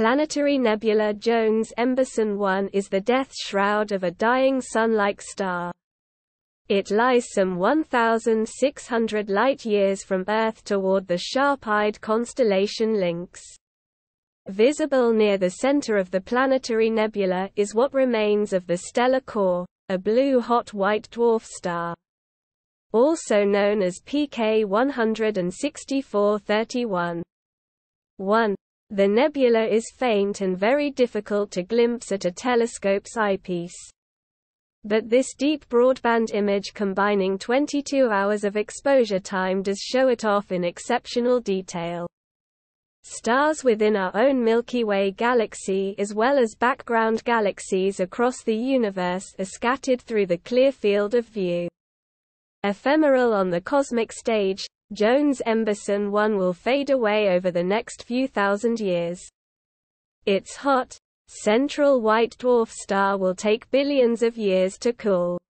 Planetary nebula Jones Emberson 1 is the death shroud of a dying Sun-like star. It lies some 1,600 light-years from Earth toward the sharp-eyed constellation Lynx. Visible near the center of the planetary nebula is what remains of the stellar core, a blue hot white dwarf star. Also known as PK 16431. 1. The nebula is faint and very difficult to glimpse at a telescope's eyepiece. But this deep broadband image combining 22 hours of exposure time does show it off in exceptional detail. Stars within our own Milky Way galaxy as well as background galaxies across the universe are scattered through the clear field of view. Ephemeral on the cosmic stage, Jones Emberson 1 will fade away over the next few thousand years. Its hot, central white dwarf star will take billions of years to cool.